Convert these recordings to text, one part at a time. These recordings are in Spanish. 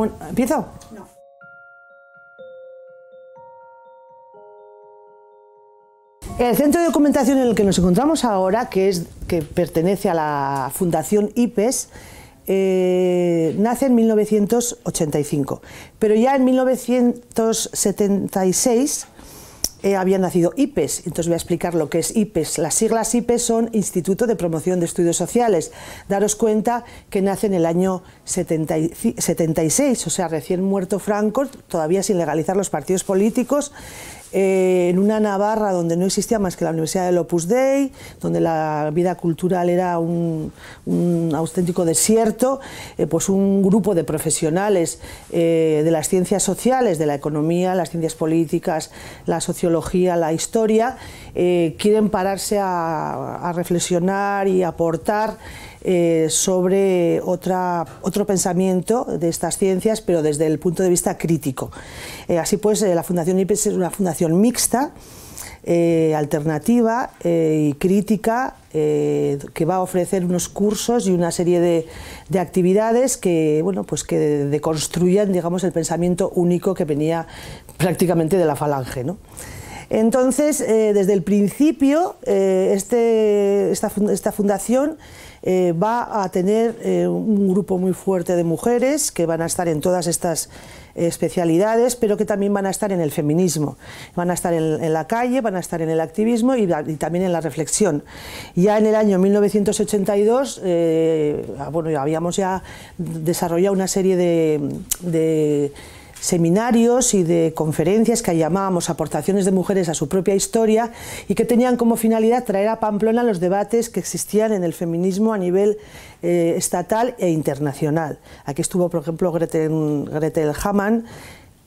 Bueno, ¿empiezo? No. El centro de documentación en el que nos encontramos ahora, que, es, que pertenece a la Fundación IPES, eh, nace en 1985, pero ya en 1976 eh, había nacido IPES. Entonces voy a explicar lo que es IPES. Las siglas IPES son Instituto de Promoción de Estudios Sociales. Daros cuenta que nace en el año 76, o sea, recién muerto Franco, todavía sin legalizar los partidos políticos. Eh, en una Navarra donde no existía más que la Universidad del Opus Dei, donde la vida cultural era un, auténtico desierto, eh, pues un grupo de profesionales eh, de las ciencias sociales, de la economía, las ciencias políticas, la sociología, la historia, quieren pararse a reflexionar y aportar eh, sobre otra, otro pensamiento de estas ciencias, pero desde el punto de vista crítico. Eh, así pues, eh, la Fundación IPES es una fundación mixta, alternativa y crítica, que va a ofrecer unos cursos y una serie de, de actividades que, bueno, pues que deconstruyan digamos, el pensamiento único que venía prácticamente de la falange. ¿no? Entonces, desde el principio, este, esta, esta fundación eh, va a tener eh, un grupo muy fuerte de mujeres que van a estar en todas estas especialidades, pero que también van a estar en el feminismo. Van a estar en, la calle, van a estar en el activismo y, también en la reflexión. Ya en el año 1982, eh, bueno, habíamos ya desarrollado una serie de seminarios y de conferencias que llamábamos aportaciones de mujeres a su propia historia y que tenían como finalidad traer a Pamplona los debates que existían en el feminismo a nivel eh, estatal e internacional. Aquí estuvo, por ejemplo, Gretel, Gretel Hamann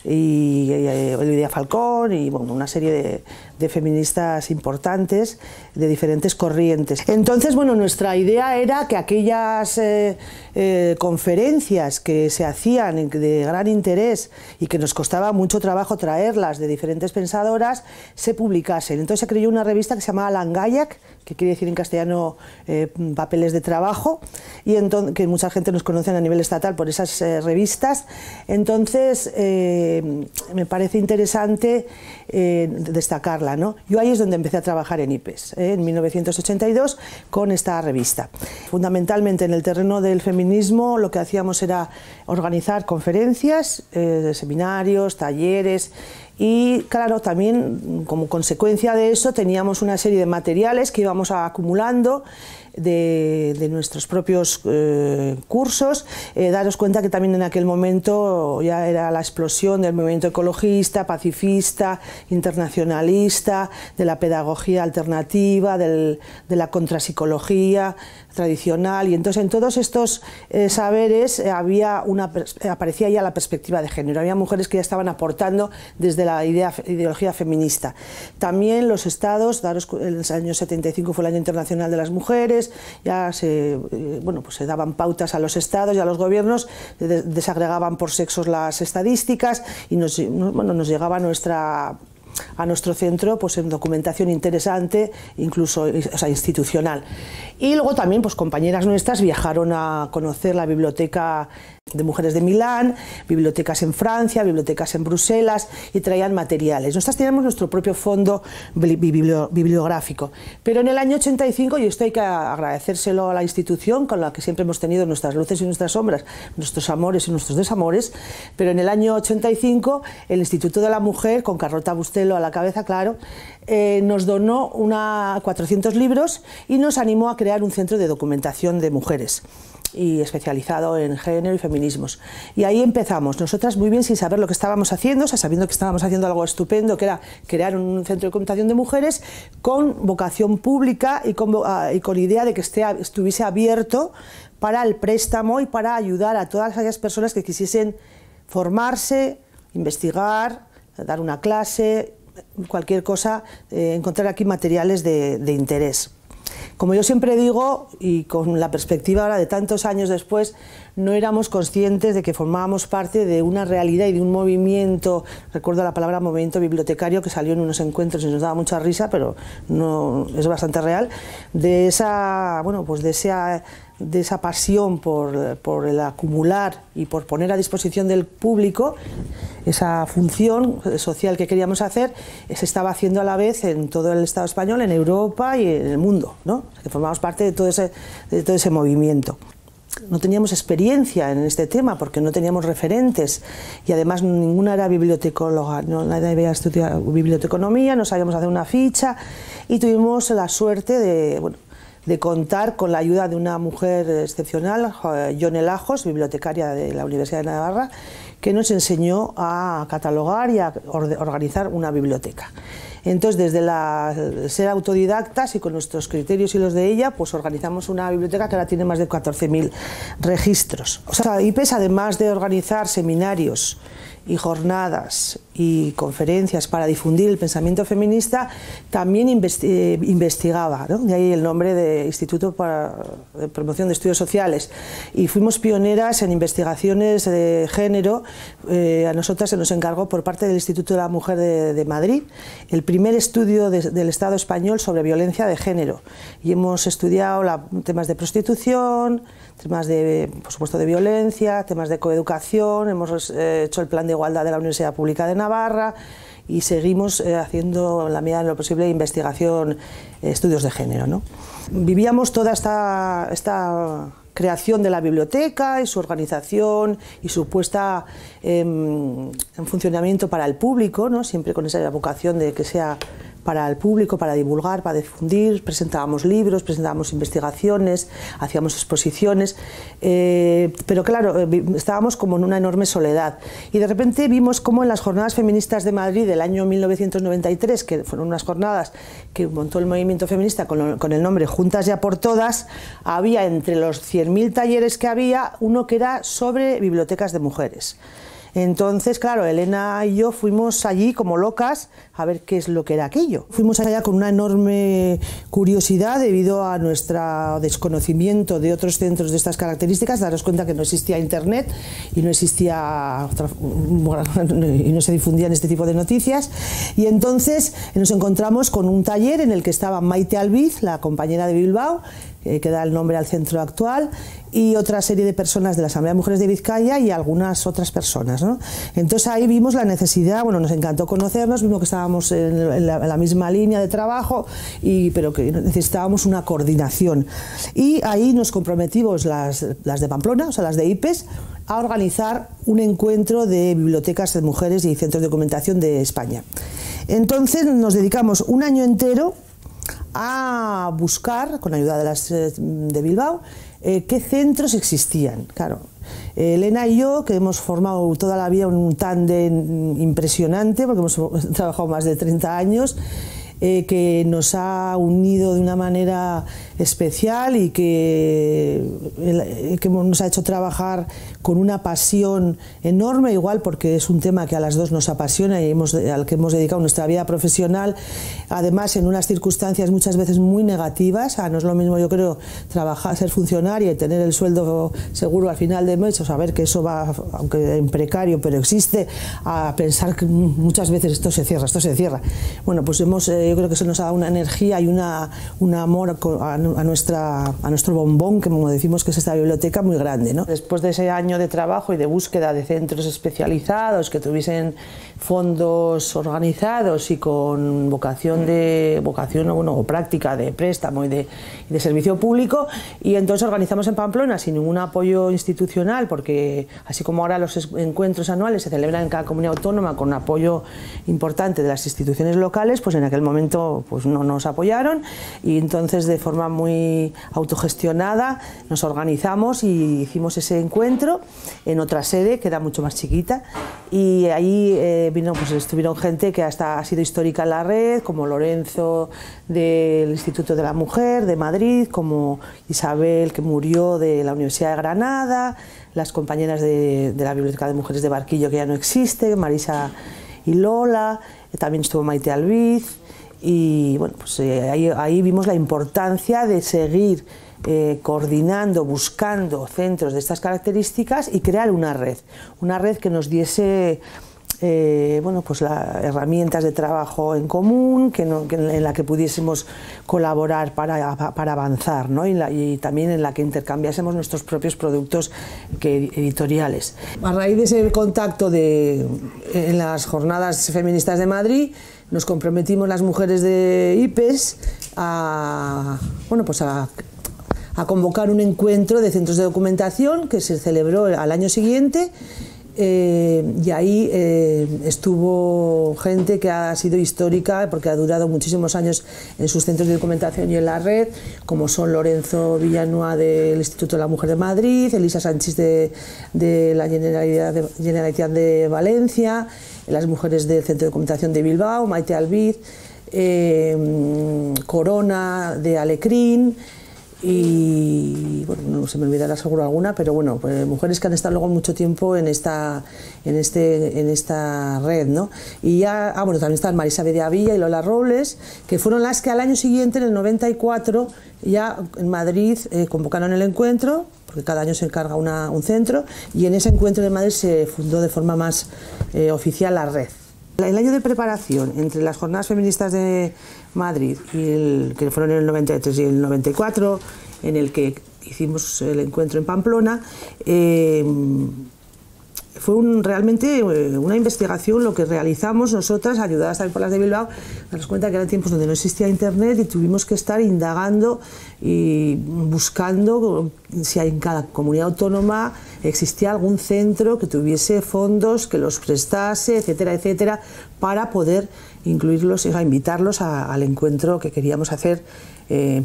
y, eh, Olivia Falcón y bueno, una serie de, feministas importantes de diferentes corrientes. Entonces, bueno, nuestra idea era que aquellas eh, eh, conferencias que se hacían de gran interés y que nos costaba mucho trabajo traerlas de diferentes pensadoras, se publicasen. Entonces se creó una revista que se llamaba Langayak, que quiere decir en castellano papeles de trabajo, y que mucha gente nos conoce a nivel estatal por esas revistas. Entonces, me parece interesante eh, Yo ahí es donde empecé a trabajar en IPES, ¿eh? en 1982, con esta revista. Fundamentalmente en el terreno del feminismo lo que hacíamos era organizar conferencias, eh, seminarios, talleres, y claro, también como consecuencia de eso teníamos una serie de materiales que íbamos acumulando de, nuestros propios eh, cursos, eh, daros cuenta que también en aquel momento ya era la explosión del movimiento ecologista, pacifista, internacionalista, de la pedagogía alternativa, de la contrapsicología, tradicional. Y entonces en todos estos eh, saberes había una, aparecía ya la perspectiva de género, había mujeres que ya estaban aportando desde la ideología feminista. También los estados, daros, el año 75 fue el año internacional de las mujeres, ya se, eh, bueno, pues se daban pautas a los estados y a los gobiernos, desagregaban por sexos las estadísticas y nos, nos llegaba nuestra a nuestro centro pues en documentación interesante, incluso o sea, institucional. Y luego también pues compañeras nuestras viajaron a conocer la biblioteca de mujeres de Milán, bibliotecas en Francia, bibliotecas en Bruselas y traían materiales. Nosotras teníamos nuestro propio fondo bibliográfico, pero en el año 85, y esto hay que agradecérselo a la institución con la que siempre hemos tenido nuestras luces y nuestras sombras, nuestros amores y nuestros desamores, pero en el año 85 el Instituto de la Mujer, con Carlota Bustelo a la cabeza, claro, eh, nos donó una 400 libros y nos animó a crear un centro de documentación de mujeres y especializado en género y feminismos. Y ahí empezamos, nosotras muy bien sin saber lo que estábamos haciendo, o sea, sabiendo que estábamos haciendo algo estupendo, que era crear un centro de computación de mujeres con vocación pública y con, ah, y con idea de que esté, estuviese abierto para el préstamo y para ayudar a todas aquellas personas que quisiesen formarse, investigar, dar una clase, cualquier cosa, eh, encontrar aquí materiales de, de interés. Como yo siempre digo, y con la perspectiva ahora de tantos años después, no éramos conscientes de que formábamos parte de una realidad y de un movimiento, recuerdo la palabra movimiento bibliotecario que salió en unos encuentros y nos daba mucha risa, pero no es bastante real, de esa, bueno, pues de esa de esa pasión por, por, el acumular y por poner a disposición del público esa función social que queríamos hacer, se estaba haciendo a la vez en todo el Estado español, en Europa y en el mundo, ¿no? que formamos parte de todo ese, de todo ese movimiento no teníamos experiencia en este tema porque no teníamos referentes y además ninguna era bibliotecóloga, no, nadie había estudiado biblioteconomía, no sabíamos hacer una ficha y tuvimos la suerte de, bueno, de contar con la ayuda de una mujer excepcional, Yone Lajos, bibliotecaria de la Universidad de Navarra, que nos enseñó a catalogar y a organizar una biblioteca. Entonces, desde la, ser autodidactas y con nuestros criterios y los de ella, pues organizamos una biblioteca que ahora tiene más de 14.000 registros. O sea, IPES, además de organizar seminarios y jornadas y conferencias para difundir el pensamiento feminista, también eh, investigaba, de ahí el nombre de Instituto para de Promoción de Estudios Sociales. Y fuimos pioneras en investigaciones de género. Eh, a nosotras se nos encargó por parte del Instituto de la Mujer de, Madrid el primer estudio del Estado español sobre violencia de género. Y hemos estudiado temas de prostitución, temas de, por supuesto, de violencia, temas de coeducación, hemos eh, hecho el plan de igualdad de la Universidad Pública de Navarra y seguimos eh, haciendo, en la medida de lo posible, investigación, eh, estudios de género. ¿no? Vivíamos toda esta, esta creación de la biblioteca y su organización y su puesta en, en funcionamiento para el público, ¿no? siempre con esa vocación de que sea para el público, para divulgar, para difundir, presentábamos libros, presentábamos investigaciones, hacíamos exposiciones, eh, pero claro, eh, estábamos como en una enorme soledad. Y de repente vimos cómo en las jornadas feministas de Madrid del año 1993, que fueron unas jornadas que montó el movimiento feminista con, con el nombre Juntas ya por Todas, había entre los 100.000 talleres que había uno que era sobre bibliotecas de mujeres. Entonces, claro, Elena y yo fuimos allí como locas a ver qué es lo que era aquello. Fuimos allá con una enorme curiosidad debido a nuestro desconocimiento de otros centros de estas características, daros cuenta que no existía internet y no existía y no se difundían este tipo de noticias y entonces nos encontramos con un taller en el que estaba Maite Albiz, la compañera de Bilbao, eh, que da el nombre al centro actual, y otra serie de personas de la Asamblea de Mujeres de Vizcaya y algunas otras personas. ¿no? Entonces ahí vimos la necesidad, bueno, nos encantó conocernos, vimos que estábamos en la, misma línea de trabajo, y, pero que necesitábamos una coordinación. Y ahí nos comprometimos las, las de Pamplona, o sea, las de IPES, a organizar un encuentro de bibliotecas de mujeres y centros de documentación de España. Entonces nos dedicamos un año entero a buscar, con ayuda de las eh, de Bilbao, eh, qué centros existían. Claro, Elena y yo, que hemos formado toda la vida un tándem impresionante, porque hemos trabajado más de 30 años, eh, que nos ha unido de una manera especial y que, que nos ha hecho trabajar con una pasión enorme, igual porque es un tema que a las dos nos apasiona y hemos, al que hemos dedicado nuestra vida profesional, además en unas circunstancias muchas veces muy negativas, no es lo mismo yo creo trabajar, ser funcionaria y tener el sueldo seguro al final de mes, o saber que eso va, aunque en precario, pero existe, a pensar que muchas veces esto se cierra, esto se cierra. Bueno, pues hemos... Eh, yo creo que eso nos ha dado una energía y una, un amor a, nuestra, a nuestro bombón, que como decimos que es esta biblioteca, muy grande. ¿no? Después de ese año de trabajo y de búsqueda de centros especializados que tuviesen fondos organizados y con vocación de vocación bueno, o práctica de préstamo y de, de, servicio público y entonces organizamos en Pamplona sin ningún apoyo institucional porque así como ahora los encuentros anuales se celebran en cada comunidad autónoma con apoyo importante de las instituciones locales pues en aquel momento pues no nos apoyaron y entonces de forma muy autogestionada nos organizamos y hicimos ese encuentro en otra sede que era mucho más chiquita y ahí eh, vino, pues estuvieron gente que hasta ha sido histórica en la red, como Lorenzo del Instituto de la Mujer de Madrid, como Isabel que murió de la Universidad de Granada, las compañeras de, la Biblioteca de Mujeres de Barquillo que ya no existe, Marisa y Lola, también estuvo Maite Albiz y bueno, pues eh, ahí, vimos la importancia de seguir eh, coordinando, buscando centros de estas características y crear una red, una red que nos diese eh, bueno, pues herramientas de trabajo en común en la que pudiésemos colaborar para, para avanzar ¿no? y, también en la que intercambiásemos nuestros propios productos editoriales. A raíz de ese contacto de, en las jornadas feministas de Madrid, nos comprometimos las mujeres de IPES a, bueno, pues a convocar un encuentro de centros de documentación que se celebró al año siguiente eh, y ahí eh, estuvo gente que ha sido histórica porque ha durado muchísimos años en sus centros de documentación y en la red, como son Lorenzo Villanueva del Instituto de la Mujer de Madrid, Elisa Sánchez de, la Generalidad de, Generalitat de Valencia, las mujeres del Centro de Documentación de Bilbao, Maite Albiz, eh, Corona de Alecrín y bueno, no se me olvidará seguro alguna, pero bueno, pues, mujeres que han estado luego mucho tiempo en esta, en este, en esta red, ¿no? Y ya, ah, bueno, también están Marisa Avilla y Lola Robles, que fueron las que al año siguiente, en el 94, ya en Madrid eh, convocaron el encuentro, porque cada año se encarga una, un centro, y en ese encuentro de Madrid se fundó de forma más eh, oficial la red. El año de preparación entre las jornadas feministas de Madrid, y que fueron en el 93 y el 94, en el que hicimos el encuentro en Pamplona, eh, fue un, realmente eh, una investigación lo que realizamos nosotras, ayudadas también por las de Bilbao, nos cuenta que eran tiempos donde no existía internet y tuvimos que estar indagando y buscando si en cada comunidad autónoma existía algún centro que tuviese fondos, que los prestase, etcétera, etcétera, para poder incluirlos, y invitarlos al encuentro que queríamos hacer eh,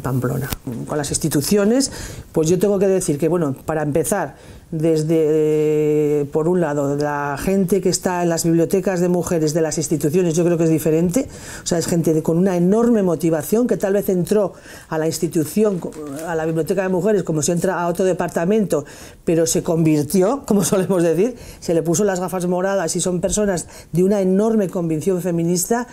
Pamplona. Con las instituciones, pues yo tengo que decir que, bueno, para empezar, desde, por un lado, la gente que está en las bibliotecas de mujeres de las instituciones, yo creo que es diferente, o sea, es gente con una enorme motivación que tal vez entró a la institución, a la biblioteca de mujeres, como si entra a otro departamento, pero se convirtió, como solemos decir, se le puso las gafas moradas y son personas de una enorme convicción feminista.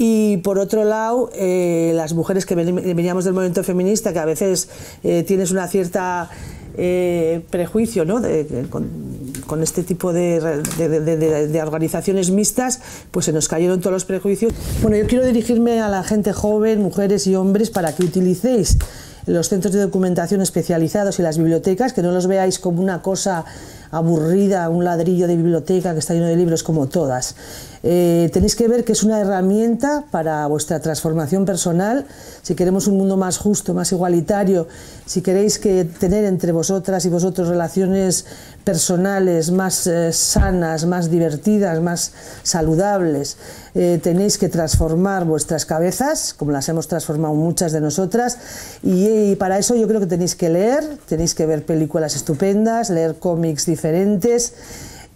Y por otro lado, eh, las mujeres que veníamos del movimiento feminista, que a veces eh, tienes una cierta eh, prejuicio ¿no? con, este tipo de, de, organizaciones mixtas, pues se nos cayeron todos los prejuicios. Bueno, yo quiero dirigirme a la gente joven, mujeres y hombres, para que utilicéis los centros de documentación especializados y las bibliotecas, que no los veáis como una cosa aburrida, un ladrillo de biblioteca que está lleno de libros como todas. Eh, tenéis que ver que es una herramienta para vuestra transformación personal, si queremos un mundo más justo, más igualitario, si queréis que tener entre vosotras y vosotros relaciones personales más eh, sanas, más divertidas, más saludables, eh, tenéis que transformar vuestras cabezas, como las hemos transformado muchas de nosotras, y, para eso yo creo que tenéis que leer, tenéis que ver películas estupendas, leer cómics diferentes,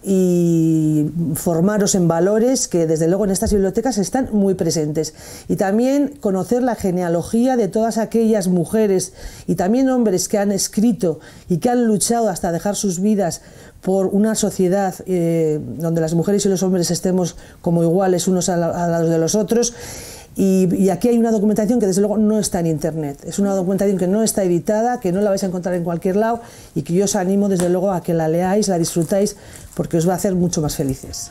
y formaros en valores que desde luego en estas bibliotecas están muy presentes. Y también conocer la genealogía de todas aquellas mujeres y también hombres que han escrito y que han luchado hasta dejar sus vidas por una sociedad eh, donde las mujeres y los hombres estemos como iguales unos a los de los otros y, aquí hay una documentación que desde luego no está en Internet. Es una documentación que no está editada, que no la vais a encontrar en cualquier lado y que yo os animo desde luego a que la leáis, la disfrutáis, porque os va a hacer mucho más felices.